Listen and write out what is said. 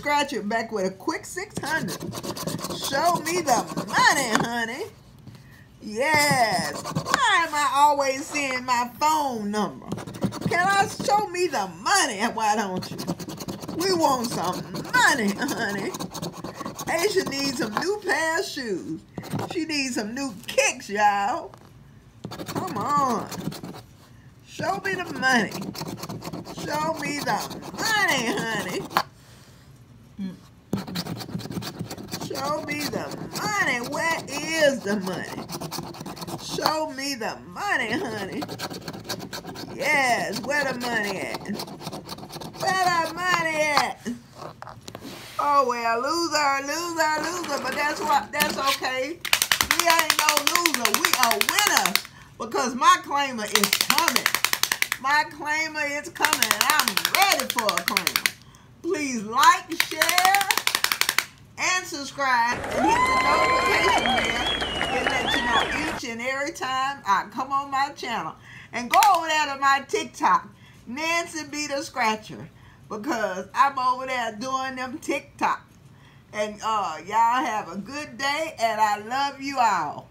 Scratcher back with a quick 600. Show me the money, honey. Yes. Why am I always seeing my phone number? Can I show me the money? Why don't you? We want some money, honey. Asia needs some new pair of shoes. She needs some new kicks, y'all. Come on. Show me the money. Show me the money, honey. Show me the money. Where is the money? Show me the money, honey. Yes, where the money at? Where the money at? Oh well, loser, loser, loser, but that's what that's okay. We ain't no loser. We are winners because my claimer is coming. My claimer is coming I'm subscribe and hit the notification bell. It lets you know each and every time I come on my channel. And go over there to my TikTok, Nancy B the Scratcher, because I'm over there doing them TikTok. And uh, y'all have a good day, and I love you all.